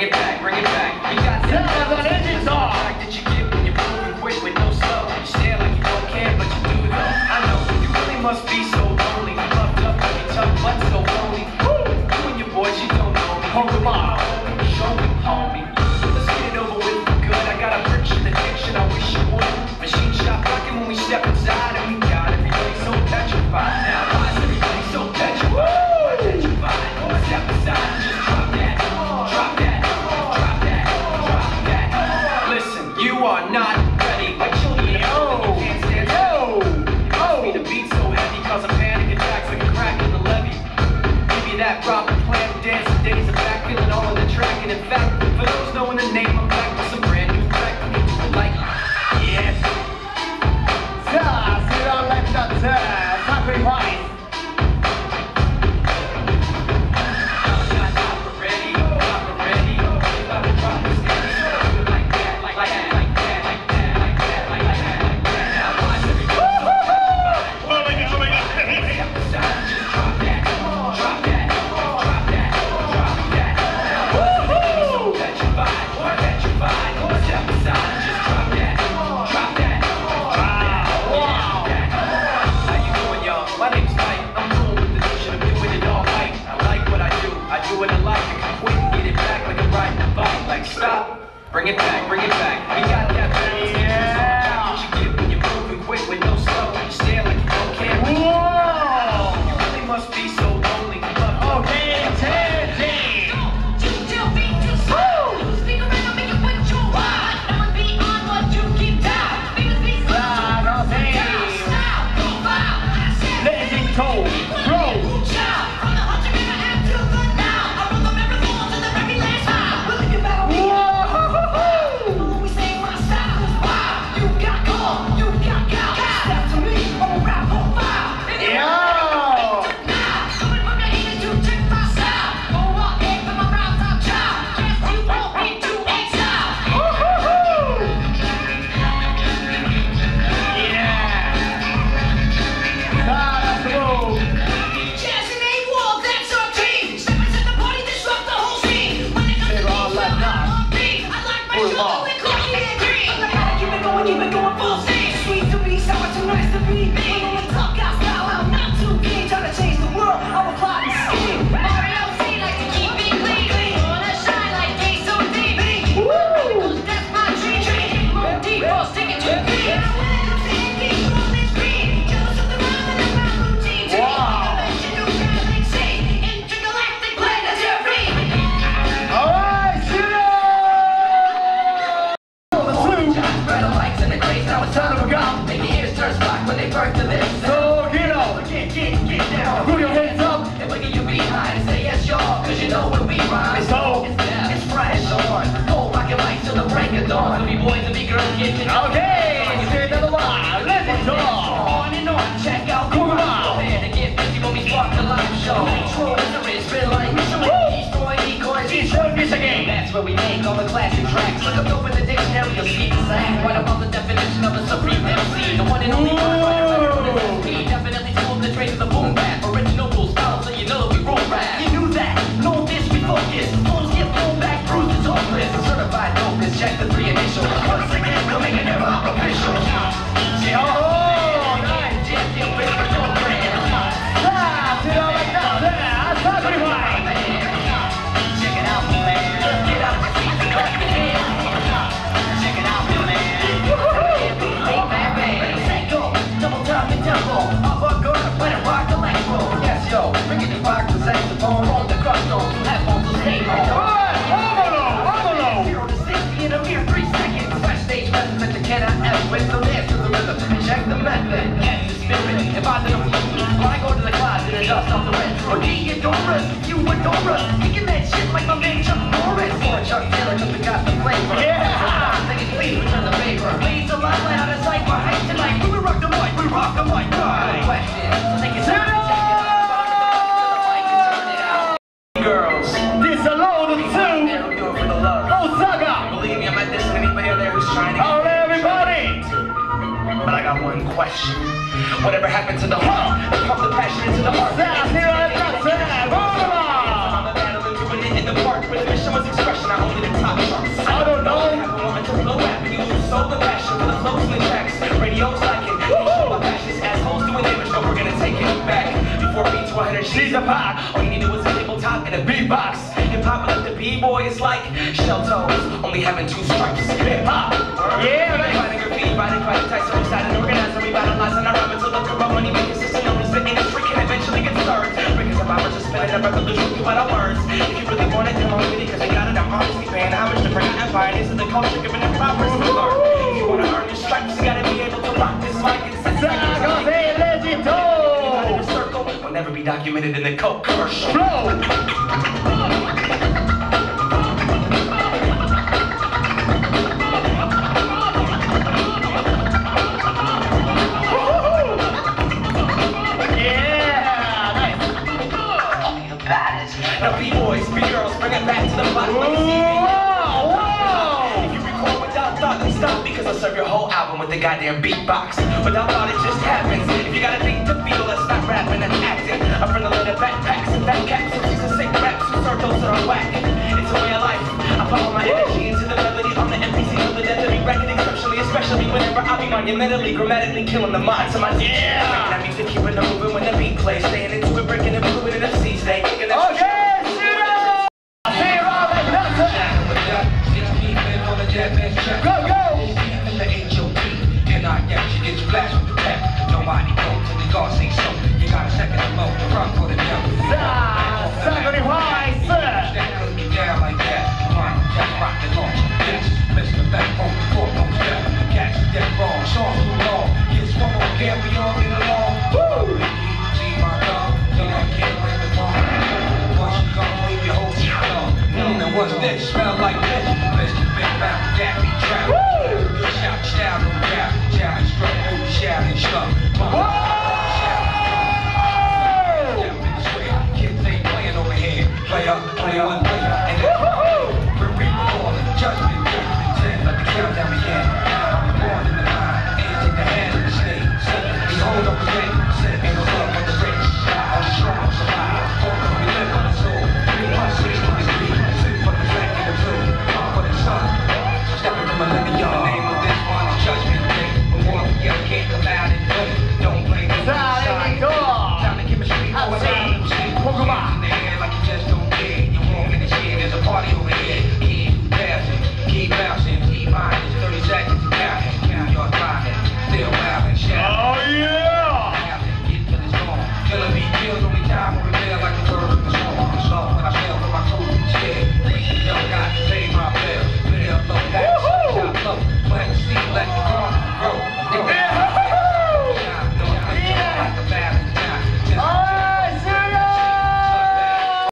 bring it back, bring it back. plan dance days of back, feeling all on the track. And in fact, for those knowing the name, I'm back with some brand new tech. Like, yes. Ta, c'est dans la tata. Bring it back, bring it back. People start. So get up. Get, get, get down. Put your hands up. And look at your behind and say yes, y'all. Cause you know when we rhyme. It's old. It's death. It's fresh. It's on. Cold rocket lights till the break of dawn. So be boys and be girls getting it. Okay. Another. Let's go. On and on. Check out. Get busy when we the live show. That's where we make all the classic tracks. Look up over the dictionary. You'll see the sack. Right above the definition of a supreme MC. The one and only one. He definitely told the trade of the boom bap. us, you adore us. Kicking that shit like my man Chuck Norris. Or Chuck Taylor cause we got the flavor. Yeah! Thinking please return the favor. Please a lot out of sight, we're hyped tonight. We rock the mic, we rock the mic, right? question, so. But I got one question. Whatever happened to the heart? Pump the passion into the heart. box. Hip hop like the b-boy is like shell toes, only having two stripes. Hip hop. Yeah, right. Fighting graffiti, fighting, fighting, Tyson, excited, organizing, revitalizing, I rhyme until the corrupt money making system known as the industry can eventually get served. Breaking survivors are spinning a revolution without our words. If you really want it, come on with it, cause I got it, I'm honestly paying homage to brand empire. This the culture giving it proper. documented in the Coke commercial. Now B-boys, B-girls, bring it back to the bottom. Whoa, whoa. If you record without thought, then stop because I'll serve your whole album with the goddamn beatbox. Without thought, it just happens. If you got a thing to feel, let's rapping and acting. I'm from the land of backpacks and backpacks and she's a sick raps and circles that are whack. It's a way of life. I pour my energy into the melody on the MPC of the death of me record exceptionally, especially whenever I be monumentally, grammatically killing the minds of my yeah. Making that music, keeping the moving when the beat plays, staying into it, breaking and moving it, FC stay. Go, go! And I got you, it's flash What's this? Smell like